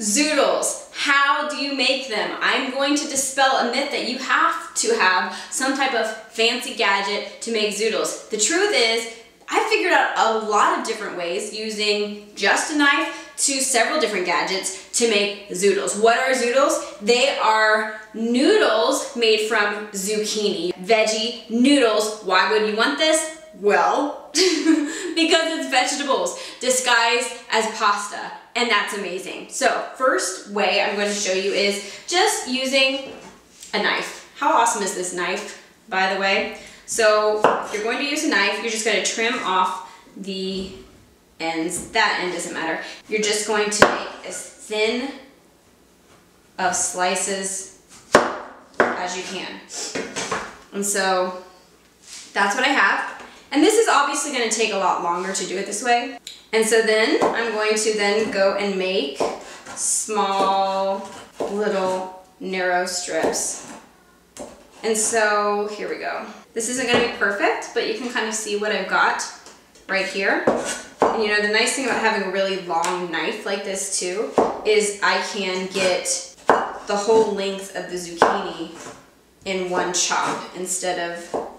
Zoodles. How do you make them? I'm going to dispel a myth that you have to have some type of fancy gadget to make zoodles. The truth is, I figured out a lot of different ways using just a knife to several different gadgets to make zoodles. What are zoodles? They are noodles made from zucchini. Veggie noodles. Why would you want this? Well, because it's vegetables disguised as pasta and that's amazing. So first way I'm going to show you is just using a knife. How awesome is this knife, by the way? So if you're going to use a knife, you're just going to trim off the ends. That end doesn't matter. You're just going to make as thin of slices as you can. And so that's what I have. And this is obviously going to take a lot longer to do it this way. And so then I'm going to then go and make small little narrow strips. And so here we go. This isn't gonna be perfect, but you can kind of see what I've got right here. And you know, the nice thing about having a really long knife like this too, is I can get the whole length of the zucchini in one chop instead of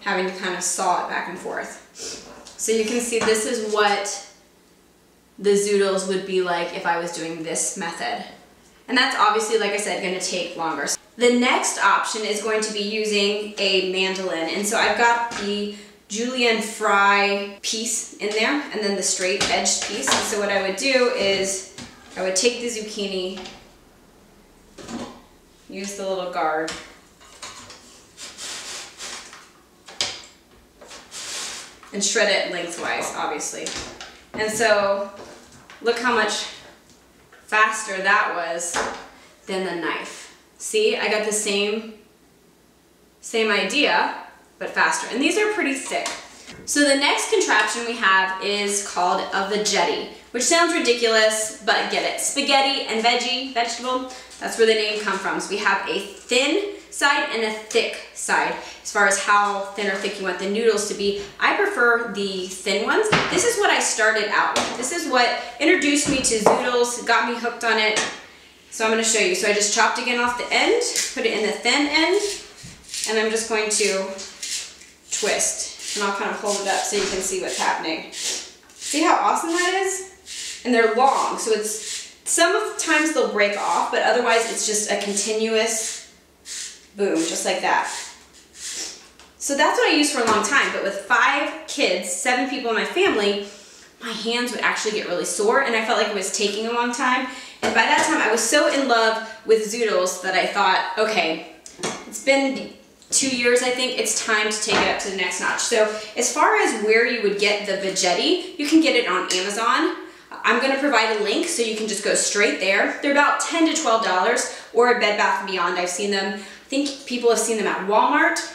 having to kind of saw it back and forth. So you can see this is what the zoodles would be like if I was doing this method. And that's obviously, like I said, gonna take longer. The next option is going to be using a mandolin. And so I've got the julienne fry piece in there and then the straight edged piece. And so what I would do is I would take the zucchini, use the little guard, and shred it lengthwise, obviously. And so look how much faster that was than the knife. See, I got the same, same idea, but faster. And these are pretty thick. So the next contraption we have is called a veggetti, which sounds ridiculous, but get it. Spaghetti and veggie, vegetable, that's where the name comes from. So we have a thin side and a thick side as far as how thin or thick you want the noodles to be. I prefer the thin ones. This is what I started out with. This is what introduced me to zoodles, got me hooked on it. So I'm gonna show you. So I just chopped again off the end, put it in the thin end, and I'm just going to twist. And I'll kind of hold it up so you can see what's happening. See how awesome that is? And they're long, so it's, some of the times they'll break off, but otherwise it's just a continuous Boom, just like that. So that's what I used for a long time, but with five kids, seven people in my family, my hands would actually get really sore and I felt like it was taking a long time. And by that time I was so in love with zoodles that I thought, okay, it's been two years I think, it's time to take it up to the next notch. So as far as where you would get the Veggetti, you can get it on Amazon. I'm gonna provide a link so you can just go straight there. They're about 10 to $12 or at Bed Bath & Beyond. I've seen them think people have seen them at Walmart.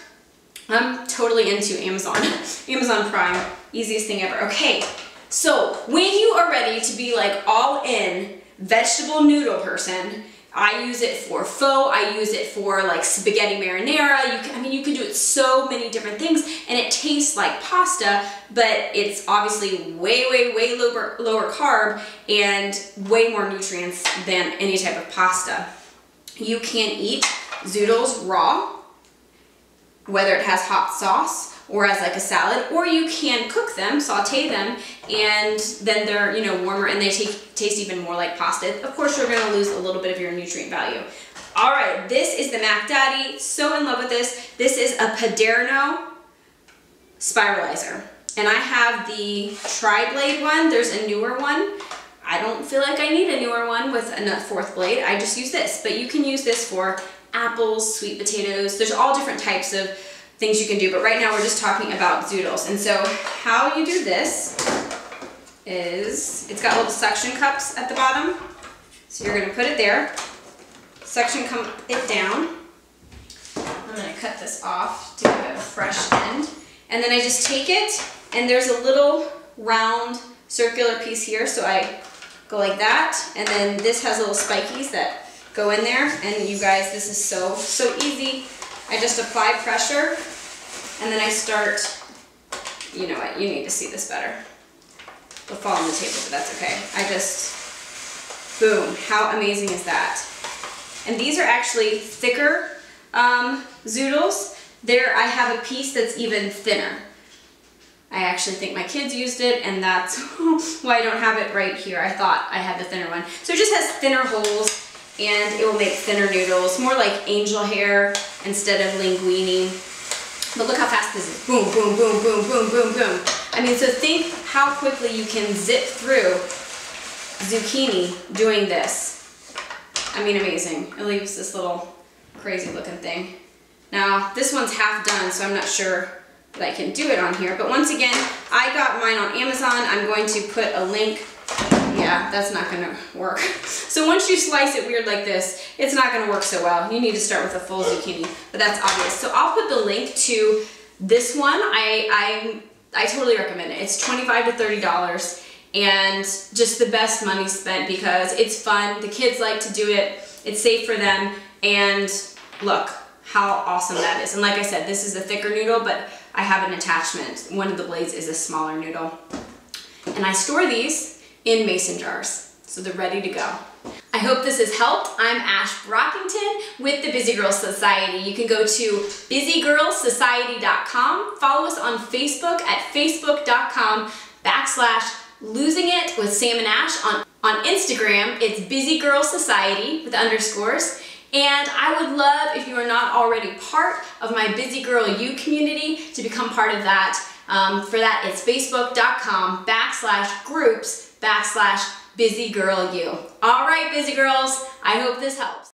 I'm totally into Amazon. Amazon Prime, easiest thing ever. Okay, so when you are ready to be like all in vegetable noodle person, I use it for pho, I use it for like spaghetti marinara. You can, I mean, you can do it so many different things and it tastes like pasta, but it's obviously way, way, way lower, lower carb and way more nutrients than any type of pasta. You can eat zoodles raw, whether it has hot sauce or as like a salad, or you can cook them, saute them, and then they're, you know, warmer and they taste even more like pasta. Of course, you're gonna lose a little bit of your nutrient value. All right, this is the Mac Daddy. So in love with this. This is a Paderno spiralizer. And I have the tri-blade one. There's a newer one. I don't feel like I need a newer one with a fourth blade. I just use this, but you can use this for apples, sweet potatoes. There's all different types of things you can do, but right now we're just talking about zoodles. And so how you do this is, it's got little suction cups at the bottom. So you're gonna put it there, suction come it down. I'm gonna cut this off to give it a fresh end. And then I just take it, and there's a little round circular piece here, so I go like that, and then this has little spikies that go in there. And you guys, this is so, so easy. I just apply pressure and then I start, you know what, you need to see this better. It'll fall on the table, but that's okay. I just Boom, how amazing is that? And these are actually thicker um, zoodles. There I have a piece that's even thinner. I actually think my kids used it and that's why I don't have it right here. I thought I had the thinner one. So it just has thinner holes and it will make thinner noodles, more like angel hair instead of linguine. But look how fast this is. Boom, boom, boom, boom, boom, boom, boom. I mean, so think how quickly you can zip through zucchini doing this. I mean, amazing. It leaves this little crazy looking thing. Now, this one's half done, so I'm not sure that I can do it on here. But once again, I got mine on Amazon. I'm going to put a link. Yeah, that's not gonna work. So once you slice it weird like this, it's not gonna work so well. You need to start with a full zucchini, but that's obvious. So I'll put the link to this one. I, I, I totally recommend it. It's 25 to $30 and just the best money spent because it's fun. The kids like to do it. It's safe for them. And look how awesome that is. And like I said, this is a thicker noodle, but I have an attachment. One of the blades is a smaller noodle. And I store these in mason jars, so they're ready to go. I hope this has helped. I'm Ash Brockinton with the Busy Girls Society. You can go to busygirlsociety.com. Follow us on Facebook at facebook.com backslash losing it with Sam and Ash. On, on Instagram, it's Busy Girl Society with underscores. And I would love if you are not already part of my Busy Girl U community to become part of that. Um, for that, it's facebook.com backslash groups backslash busy girl you. All right, busy girls, I hope this helps.